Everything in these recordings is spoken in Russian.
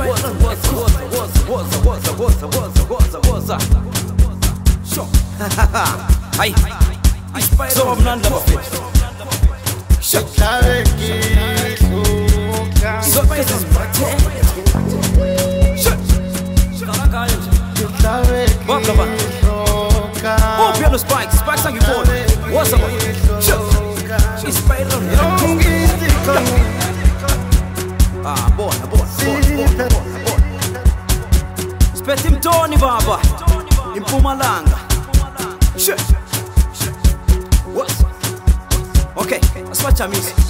воза, воза, воза, воза, воза, воза, воза, воза, воза. Sure. Ay, zorumdan da muffin. Şakları giyiyorken Sokasız bate Şakları giyiyorken Bak baba Oh, piano spikes, spikes hangi board? What's up? Beti mtoni baba, Mpumalanga. Shit. What? Okay, aswacha misi. Okay.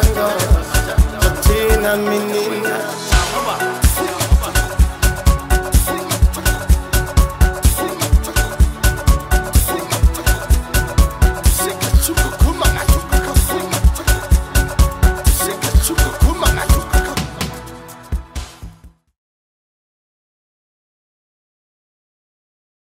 Changos, a minute.